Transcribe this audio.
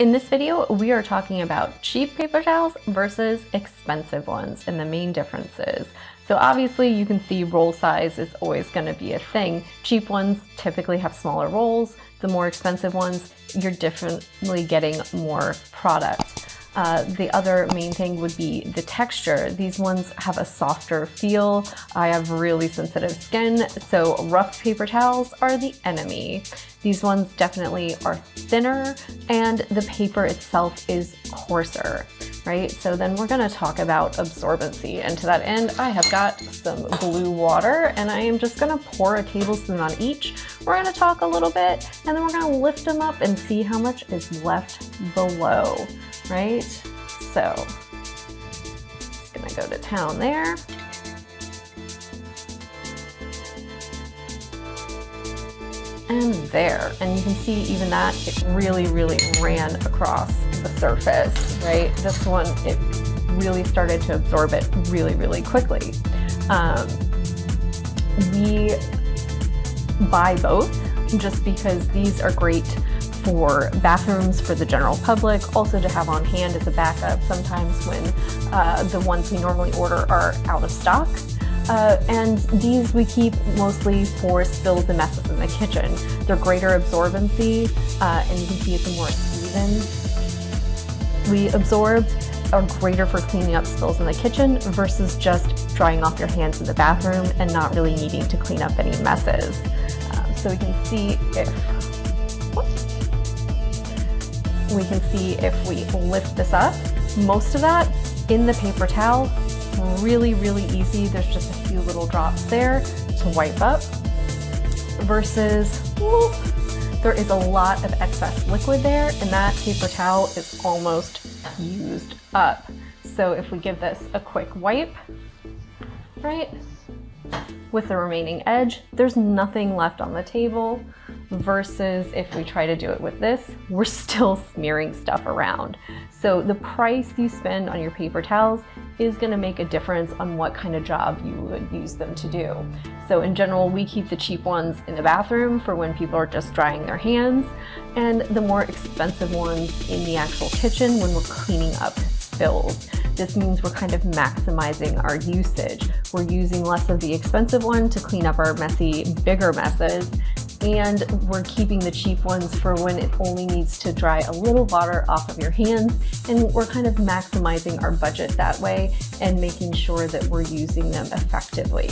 In this video, we are talking about cheap paper towels versus expensive ones and the main differences. So obviously you can see roll size is always gonna be a thing. Cheap ones typically have smaller rolls. The more expensive ones, you're definitely getting more product. Uh, the other main thing would be the texture. These ones have a softer feel. I have really sensitive skin, so rough paper towels are the enemy. These ones definitely are thinner and the paper itself is coarser, right? So then we're gonna talk about absorbency. And to that end, I have got some blue water and I am just gonna pour a tablespoon on each. We're gonna talk a little bit and then we're gonna lift them up and see how much is left below right? So, just gonna go to town there. And there, and you can see even that, it really, really ran across the surface, right? This one, it really started to absorb it really, really quickly. Um, we buy both just because these are great for bathrooms for the general public, also to have on hand as a backup sometimes when uh, the ones we normally order are out of stock. Uh, and these we keep mostly for spills and messes in the kitchen. They're greater absorbency, uh, and you can see it's more even we absorbed are greater for cleaning up spills in the kitchen versus just drying off your hands in the bathroom and not really needing to clean up any messes. Um, so we can see if we can see if we lift this up, most of that in the paper towel, really, really easy. There's just a few little drops there to wipe up versus whoop, there is a lot of excess liquid there and that paper towel is almost used up. So if we give this a quick wipe, right, with the remaining edge, there's nothing left on the table versus if we try to do it with this, we're still smearing stuff around. So the price you spend on your paper towels is gonna make a difference on what kind of job you would use them to do. So in general, we keep the cheap ones in the bathroom for when people are just drying their hands, and the more expensive ones in the actual kitchen when we're cleaning up spills. This means we're kind of maximizing our usage. We're using less of the expensive one to clean up our messy, bigger messes, and we're keeping the cheap ones for when it only needs to dry a little water off of your hands. And we're kind of maximizing our budget that way and making sure that we're using them effectively.